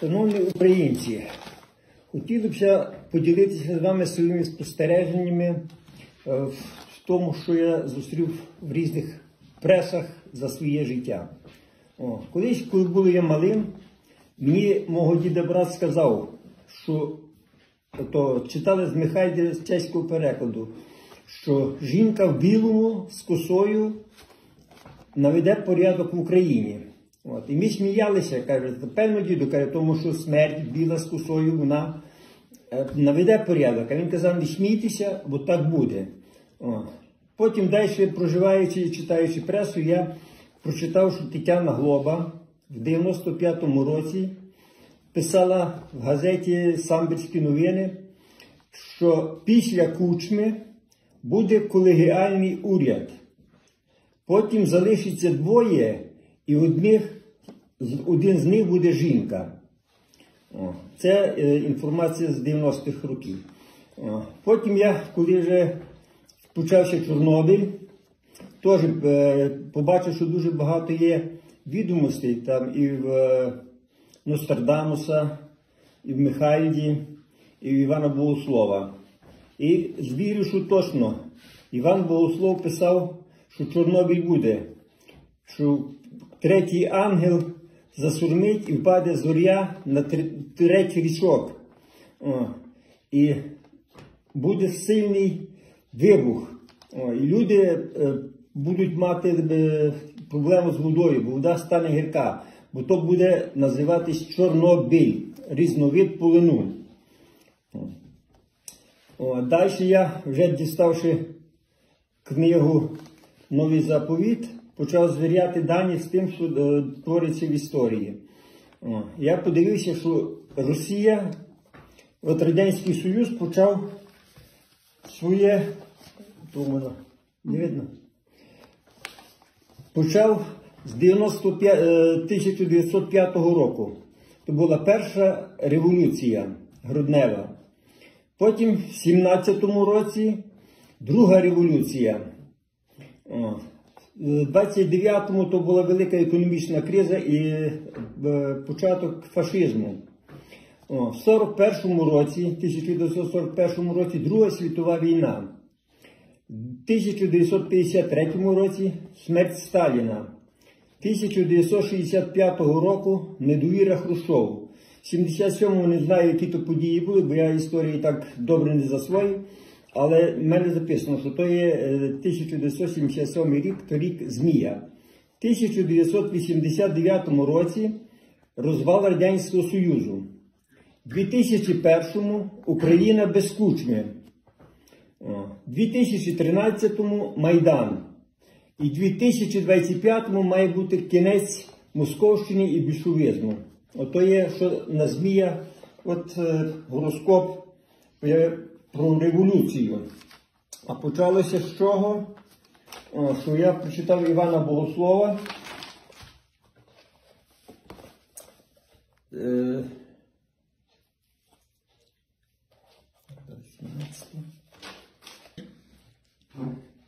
Шановні українці, хотілося б поділитися з вами своїми спостереженнями е, в тому, що я зустрів в різних пресах за своє життя. О, колись, коли був я малим, мені мого діда брат сказав, що то читали з Михайля з чеського перекладу, що жінка в білому з косою наведе порядок в Україні. От. І ми сміялися, каже, певно, діду, каже, тому що смерть біла з косою, вона е, наведе порядок. А він казав, не смійтеся, бо так буде. От. Потім далі, проживаючи і читаючи пресу, я прочитав, що Тетяна Глоба в 95-му році писала в газеті Самбірські новини, що після кучми буде колегіальний уряд. Потім залишиться двоє, і одних, один з них буде жінка. Це е, інформація з 90-х років. Потім я, коли вже почався Чорнобиль, теж е, побачив, що дуже багато є відомостей там і в е, Нострадамуса, і в Михайлі, і в Івана Богослова. І звірю, що точно Іван Богослов писав, що Чорнобиль буде, що третій ангел засурмить і впаде зоря на третій річок. О, І буде сильний вибух. О, І люди е, будуть мати е, проблему з водою, бо вода стане гірка, бо то буде називатись Чорнобиль, різновид полину. О, Далі я, вже діставши книгу Новий заповіт, почав звіряти дані з тим, що е, твориться в історії. Я подивився, що Росія, от Радянський Союз почав своє, не видно, почав з 95, е, 1905 року. Це була перша революція груднева. Потім в 17-му році друга революція. О, в 29-му то була велика економічна криза і е, початок фашизму. В 41-му році, 1941 році Друга світова війна. В 1953 році смерть Сталіна. 1965 року недовіра Хрущову. В 77-му не знаю, які то події були, бо я історії так добре не засвоїв. Але в мене записано, що то є 1977 рік, то рік Змія. В 1989 році розвал Радянського Союзу. У 2001 Україна без кучми. У 2013 Майдан. І в 2025 має бути кінець Московщини і більшовизму. Ото є, що на Змія, от е, гороскоп е, про революцію. А почалося з чого? Що я прочитав Івана Богослова. Е,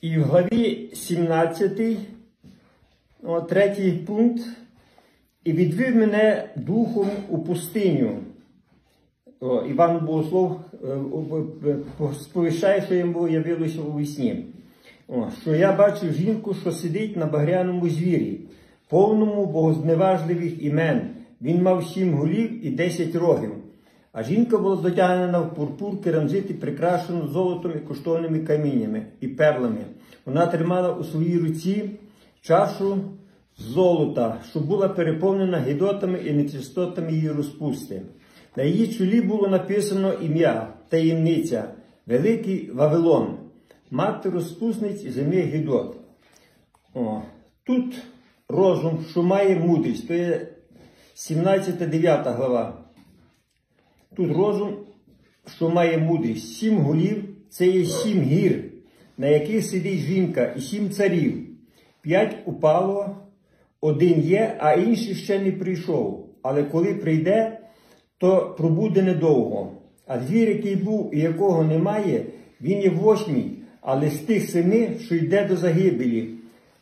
І в главі 17, о, третій пункт, і відвів мене духом у пустиню. О, Іван Богослов сповіщає, що йому явилося у вісні. Що я бачу жінку, що сидить на багряному звірі, повному богозневажливих імен. Він мав сім голів і десять рогів. А жінка була дотягнена в пурпур керамзити, прикрашену золотом і коштовними каміннями і перлами. Вона тримала у своїй руці чашу золота, що була переповнена гідотами і нечистотами її розпусти. На її чолі було написано ім'я, таємниця, Великий Вавилон, мати розпусниць землі Гідот. О, Тут розум, що має мудрість, то є 17-9 глава. Тут розум, що має мудрість, сім голів це є сім гір, на яких сидить жінка, і сім царів. П'ять упало, один є, а інший ще не прийшов. Але коли прийде, то пробуде недовго. А звір, який був і якого немає, він є восьмій, але з тих семи, що йде до загибелі.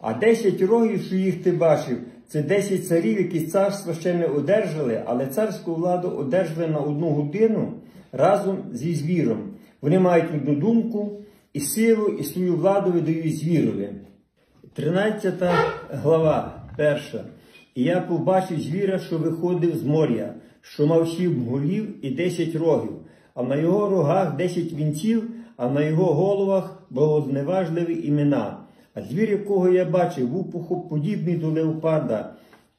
А десять рогів, що їх ти бачив, це 10 царів, які царство ще не одержали, але царську владу одержали на одну годину разом зі звіром. Вони мають одну думку і силу, і свою владу видають звірові. 13 глава, перша. І я побачив звіра, що виходив з моря, що мав сім голів і десять рогів, а на його рогах десять вінців, а на його головах богозневажливі імена. А звір, якого я бачив, був подібний до леопарда,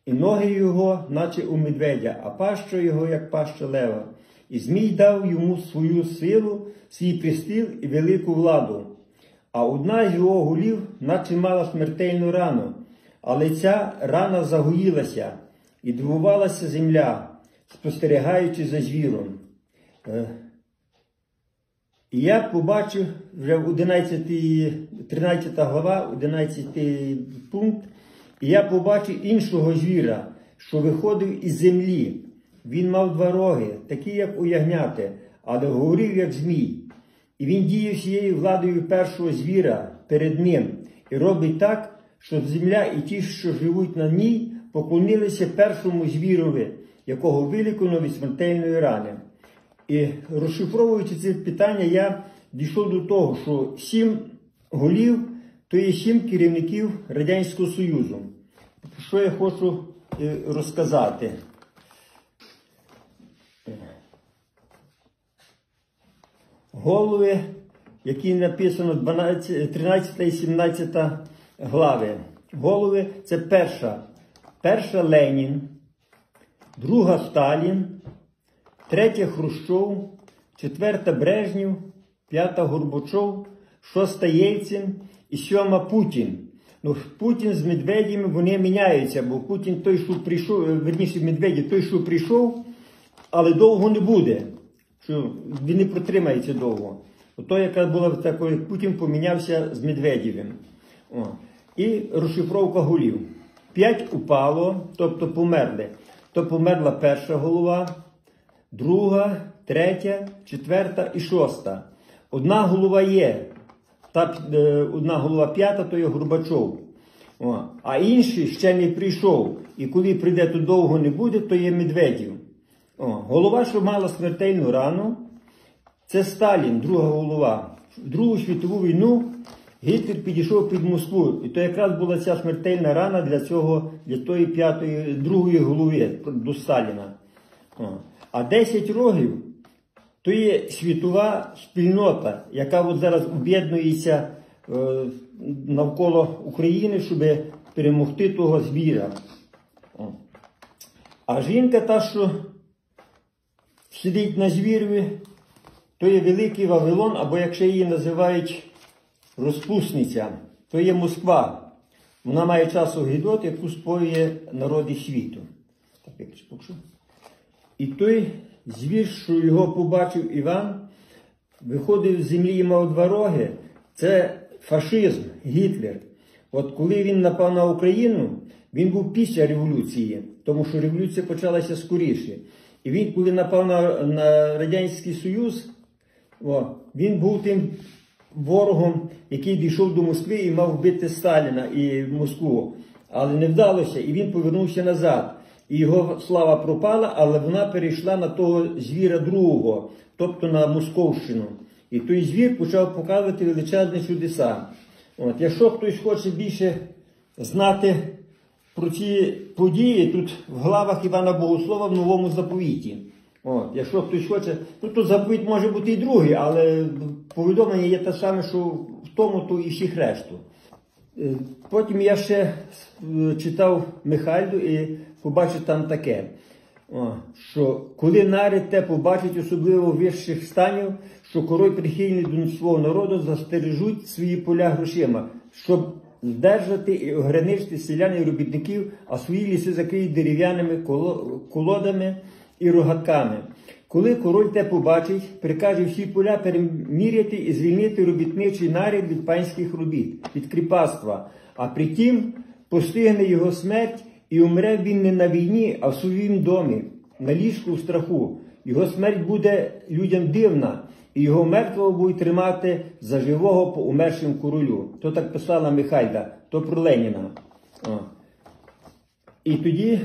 і ноги його, наче у медведя, а паща його, як паща лева. І Змій дав йому свою силу, свій престіл і велику владу. А одна з його голів, наче мала смертельну рану, але ця рана загоїлася і дивувалася земля, спостерігаючи за звіром. Е, і я побачив вже в 11, 13 глава, 11 пункт, і я побачив іншого звіра, що виходив із землі. Він мав два роги, такі, як у ягняти, але говорив, як змій. І він діє всією владою першого звіра перед ним і робить так, щоб земля і ті, що живуть на ній, поклонилися першому звірові, якого вилікано від смертельної рани. І розшифровуючи це питання, я дійшов до того, що сім голів то є сім керівників Радянського Союзу. Що я хочу е, розказати? Голови, які написано 12, 13 і 17 глави. Голови це перша. Перша Ленін, друга Сталін, третя Хрущов, четверта Брежнів, п'ята Горбачов, шоста Єльцин і сьома Путін. Ну, Путін з Медведєм вони міняються, бо Путін той, що прийшов, верніше Медведєв, той, що прийшов, але довго не буде. Що Він не протримається довго. Ото, яка була така, як Путін помінявся з Медведєвим. І розшифровка голів. П'ять упало, тобто померли. То померла перша голова, друга, третя, четверта і шоста. Одна голова є. Та е, одна голова п'ята, то є Горбачов. О. А інший ще не прийшов. І коли прийде, то довго не буде, то є Медведів. О. Голова, що мала смертельну рану, це Сталін, друга голова. Другу світову війну Гітлер підійшов під Москву. І то якраз була ця смертельна рана для цього, для тої п'ятої, другої голови до Сталіна. А 10 рогів то є світова спільнота, яка от зараз об'єднується е, навколо України, щоб перемогти того звіра. А жінка та, що сидить на звірові, то є Великий Вавилон, або якщо її називають розпусниця, то є Москва. Вона має часу гідот, яку споює народи світу. І той звір, що його побачив Іван, виходив з землі і мав два роги. Це фашизм, Гітлер. От коли він напав на Україну, він був після революції, тому що революція почалася скоріше. І він, коли напав на на Радянський Союз, о, він був тим ворогом, який дійшов до Москви і мав вбити Сталіна і Москву. Але не вдалося, і він повернувся назад. І його слава пропала, але вона перейшла на того звіра другого, тобто на Московщину. І той звір почав показувати величезні чудеса. От, Якщо хтось хоче більше знати про ці події, тут в главах Івана Богослова в новому заповіті. От, Якщо хтось хоче, ну то заповідь може бути і другий, але повідомлення є те саме, що в тому, то і всіх решту. Е, потім я ще е, читав Михайлу і побачив там таке, що коли нарід побачить, особливо вищих станів, що король прихильний до свого народу застережуть свої поля грошима, щоб здержати і ограничити селян і робітників, а свої ліси закриють дерев'яними колодами і рогатками. Коли король те побачить, прикаже всі поля переміряти і звільнити робітничий наряд від панських робіт, від кріпацтва, а притім постигне його смерть і умре він не на війні, а в своїм домі, на ліжку в страху. Його смерть буде людям дивна, і його мертвого будуть тримати за живого по умершим королю. То так писала Михайда, то про Леніна. О. І тоді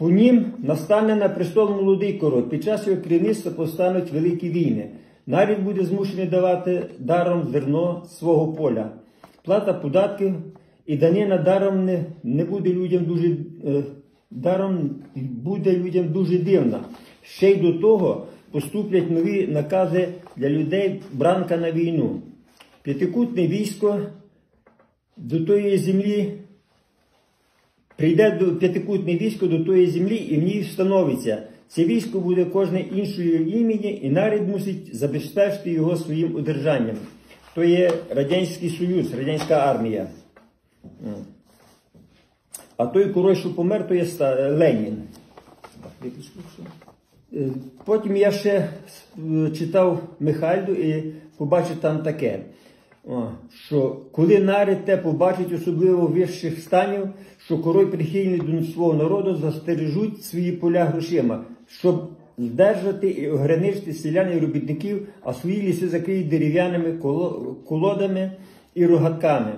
по нім настане на престол молодий король. Під час його керівництва повстануть великі війни. Нарід буде змушений давати даром зерно свого поля. Плата податків і данина даром не, не буде людям дуже е, даром буде людям дуже дивна. Ще й до того поступлять нові накази для людей бранка на війну. П'ятикутне військо до тої землі Прийде до п'ятикутне військо до тої землі і в ній встановиться. Це військо буде кожне іншої імені, і нарід мусить забезпечити його своїм удержанням. То є Радянський Союз, Радянська армія. А той король, що помер, то є Ленін. Е, Потім я ще е, читав Михайлу і побачив там таке, що коли нарід те побачить, особливо вищих станів, що король прихильний до свого народу застережуть свої поля грошима, щоб здержати і ограничити селян і робітників, а свої ліси закриють дерев'яними колодами і рогатками.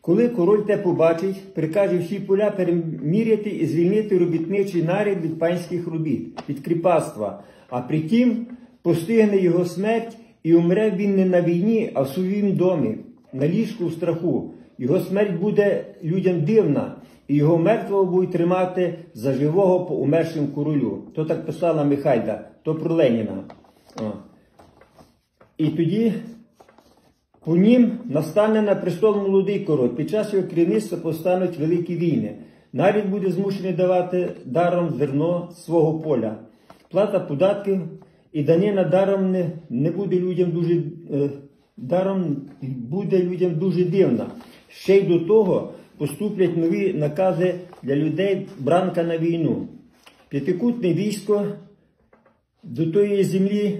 Коли король те побачить, прикаже всі поля переміряти і звільнити робітничий нарід від панських робіт, від кріпацтва. А притім постигне його смерть, і умре він не на війні, а в своїм домі, на ліжку в страху. Його смерть буде людям дивна, і його мертвого будуть тримати за живого по умершим королю. То так писала Михайда, то про Леніна. О. І тоді по нім настане на престол молодий король. Під час його керівництва повстануть великі війни. Нарід буде змушений давати даром зерно свого поля. Плата податків і данина даром не, не буде людям дуже е, даром буде людям дуже дивна. Ще й до того поступлять нові накази для людей бранка на війну. П'ятикутне військо до тої землі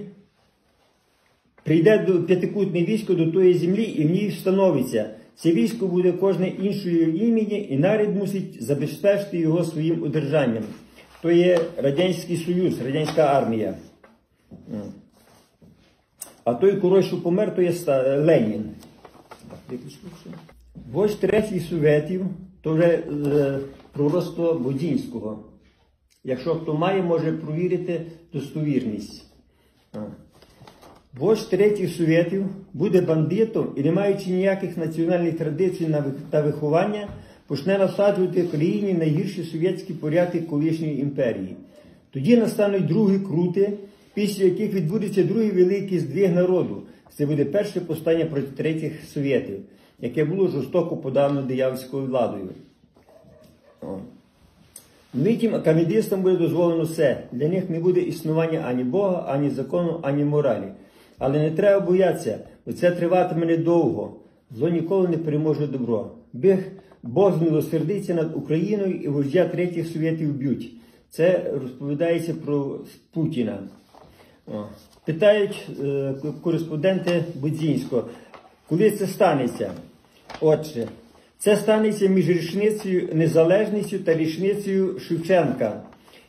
Прийде до п'ятикутне військо до тої землі і в ній встановиться. Це військо буде кожне іншої імені, і нарід мусить забезпечити його своїм удержанням. То є Радянський Союз, Радянська армія. А той король, помер, то є Ленін. Вождь третій Советів, то вже е, пророцтво Бодінського. Якщо хто має, може провірити достовірність. Вождь третіх совєтів буде бандитом і, не маючи ніяких національних традицій та виховання, почне насаджувати країні найгірші совєтські порядки колишньої імперії. Тоді настануть другі крути, після яких відбудеться другий великий здвиг народу. Це буде перше повстання проти третіх совєтів, яке було жорстоко подано диявольською владою. О. Митім камедистам буде дозволено все. Для них не буде існування ані Бога, ані закону, ані моралі. Але не треба боятися, бо це триватиме недовго. Зло ніколи не переможе добро. Бог змилосердиться над Україною і вождя третіх совєтів б'ють. Це розповідається про Путіна. О. Питають е, кореспонденти Будзінського, коли це станеться? Отже, це станеться між річницею незалежністю та річницею Шевченка.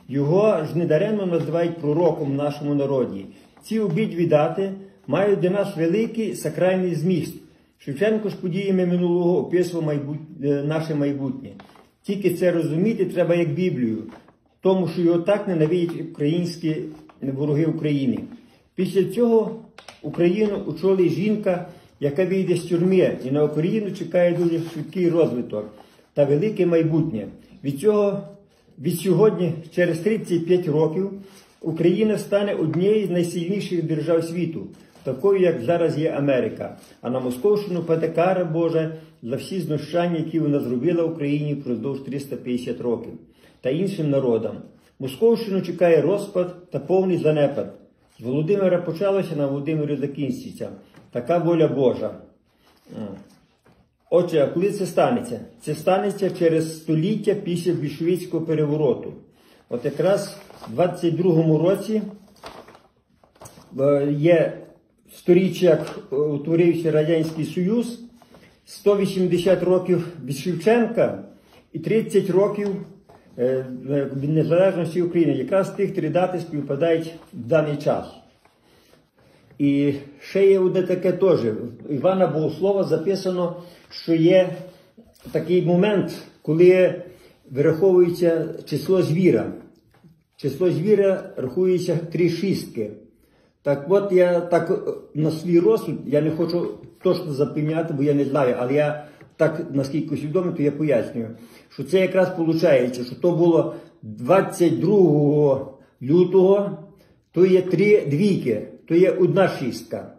Його ж недаремно називають пророком в нашому народі. Ці обидві дати мають для нас великий сакральний зміст. Шевченко ж подіями минулого описував майбут... е, наше майбутнє. Тільки це розуміти треба як Біблію, тому що його так ненавидять українські вороги України. Після цього Україну очолить жінка, яка вийде з тюрми, і на Україну чекає дуже швидкий розвиток та велике майбутнє. Від цього від сьогодні, через 35 років, Україна стане однією з найсильніших держав світу, такою, як зараз є Америка. А на Московщину кара Божа за всі знущання, які вона зробила Україні впродовж 350 років та іншим народам. Московщину чекає розпад та повний занепад. З Володимира почалося, на Володимирі закінчиться. Така воля Божа. Отже, а коли це станеться? Це станеться через століття після більшовицького перевороту. От якраз в 22-му році е, є сторіччя, як е, утворився Радянський Союз, 180 років від Шевченка і 30 років е, від незалежності України. Якраз тих три дати співпадають в даний час. І ще є одне таке теж. Івана Богослова записано, що є такий момент, коли вираховується число звіра. Число звіра рахується три шістки. Так от я так е, на свій розсуд, я не хочу точно запевняти, бо я не знаю, але я так наскільки свідомий, то я пояснюю, що це якраз виходить, що то було 22 лютого, то є три двійки, то є одна шістка.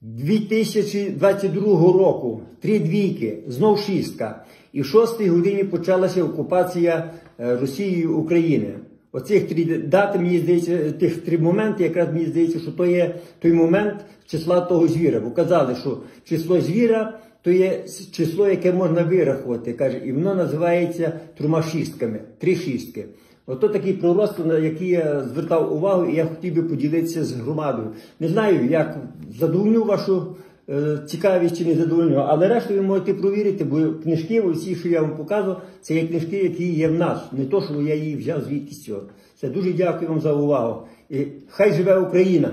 2022 року три двійки, знов шістка. І в шостій годині почалася окупація е, Росією України. Оцих три дати, мені здається, тих три моменти, якраз мені здається, що то є той момент числа того звіра. Бо казали, що число звіра то є число, яке можна вирахувати. Каже, і воно називається трьома шістками, три шістки. Ото такий пророцтво, на який я звертав увагу, і я хотів би поділитися з громадою. Не знаю, як задовольню вашу е, цікавість чи не задовольню, але решту ви можете провірити, бо книжки, усі, що я вам показував, це є книжки, які є в нас. Не то, що я її взяв звідти. Це дуже дякую вам за увагу. І хай живе Україна!